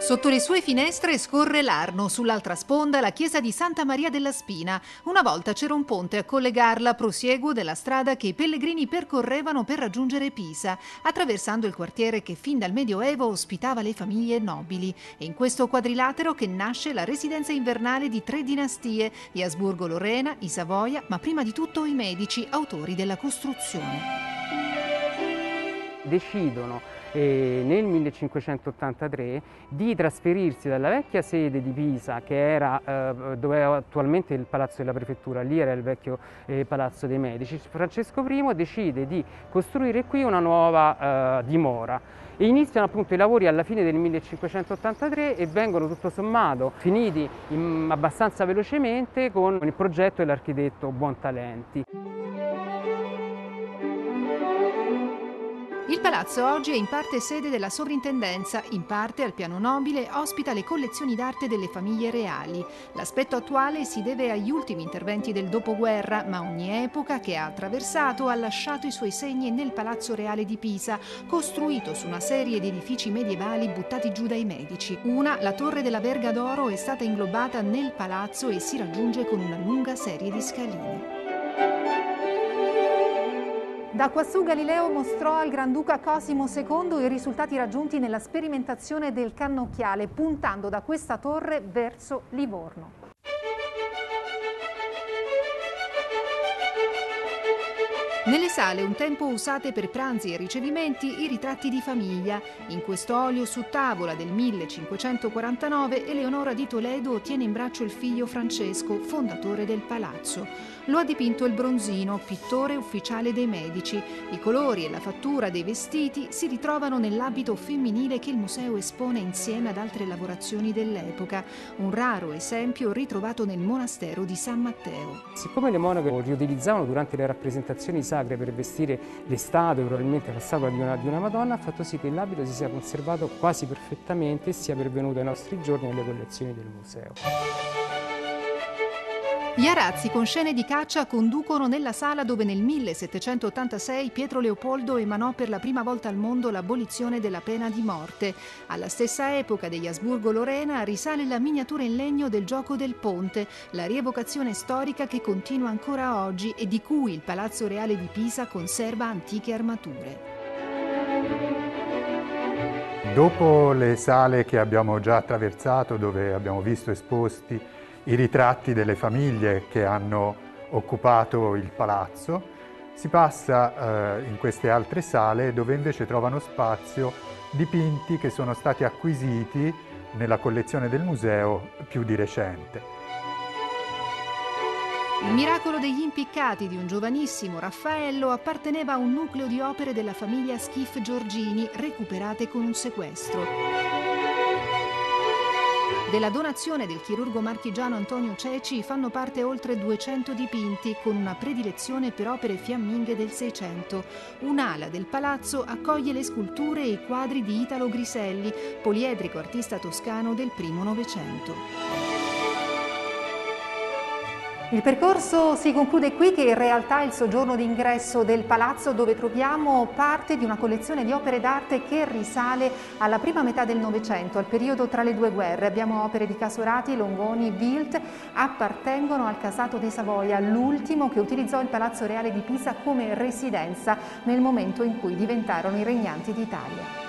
Sotto le sue finestre scorre l'Arno, sull'altra sponda la chiesa di Santa Maria della Spina. Una volta c'era un ponte a collegarla, prosieguo della strada che i pellegrini percorrevano per raggiungere Pisa, attraversando il quartiere che fin dal Medioevo ospitava le famiglie nobili. E in questo quadrilatero che nasce la residenza invernale di tre dinastie, gli Asburgo-Lorena, i Savoia, ma prima di tutto i Medici, autori della costruzione. Decidono eh, nel 1583 di trasferirsi dalla vecchia sede di Pisa, che era eh, dove è attualmente il palazzo della prefettura, lì era il vecchio eh, palazzo dei Medici. Francesco I decide di costruire qui una nuova eh, dimora e iniziano appunto i lavori alla fine del 1583 e vengono tutto sommato finiti in, abbastanza velocemente con il progetto dell'architetto Buontalenti. Il palazzo oggi è in parte sede della sovrintendenza, in parte al piano nobile ospita le collezioni d'arte delle famiglie reali. L'aspetto attuale si deve agli ultimi interventi del dopoguerra, ma ogni epoca che ha attraversato ha lasciato i suoi segni nel Palazzo Reale di Pisa, costruito su una serie di edifici medievali buttati giù dai medici. Una, la Torre della Verga d'Oro, è stata inglobata nel palazzo e si raggiunge con una lunga serie di scalini. Da quassù Galileo mostrò al Granduca Cosimo II i risultati raggiunti nella sperimentazione del cannocchiale, puntando da questa torre verso Livorno. Nelle sale un tempo usate per pranzi e ricevimenti i ritratti di famiglia. In questo olio su tavola del 1549 Eleonora di Toledo tiene in braccio il figlio Francesco, fondatore del palazzo. Lo ha dipinto il Bronzino, pittore ufficiale dei Medici. I colori e la fattura dei vestiti si ritrovano nell'abito femminile che il museo espone insieme ad altre lavorazioni dell'epoca, un raro esempio ritrovato nel monastero di San Matteo. Siccome le monache riutilizzavano durante le rappresentazioni sacre, sacre per vestire le statue, probabilmente la statua di una, di una Madonna, ha fatto sì che l'abito si sia conservato quasi perfettamente e sia pervenuto ai nostri giorni nelle collezioni del museo. Gli arazzi con scene di caccia conducono nella sala dove nel 1786 Pietro Leopoldo emanò per la prima volta al mondo l'abolizione della pena di morte. Alla stessa epoca degli Asburgo-Lorena risale la miniatura in legno del gioco del ponte, la rievocazione storica che continua ancora oggi e di cui il Palazzo Reale di Pisa conserva antiche armature. Dopo le sale che abbiamo già attraversato, dove abbiamo visto esposti i ritratti delle famiglie che hanno occupato il palazzo, si passa eh, in queste altre sale dove invece trovano spazio dipinti che sono stati acquisiti nella collezione del museo più di recente. Il miracolo degli impiccati di un giovanissimo Raffaello apparteneva a un nucleo di opere della famiglia Schiff Giorgini recuperate con un sequestro. Della donazione del chirurgo marchigiano Antonio Ceci fanno parte oltre 200 dipinti con una predilezione per opere fiamminghe del Seicento. Un'ala del palazzo accoglie le sculture e i quadri di Italo Griselli, poliedrico artista toscano del primo Novecento. Il percorso si conclude qui che in realtà è il soggiorno d'ingresso del palazzo dove troviamo parte di una collezione di opere d'arte che risale alla prima metà del Novecento, al periodo tra le due guerre. Abbiamo opere di Casorati, Longoni, Wild, appartengono al Casato di Savoia, l'ultimo che utilizzò il Palazzo Reale di Pisa come residenza nel momento in cui diventarono i regnanti d'Italia.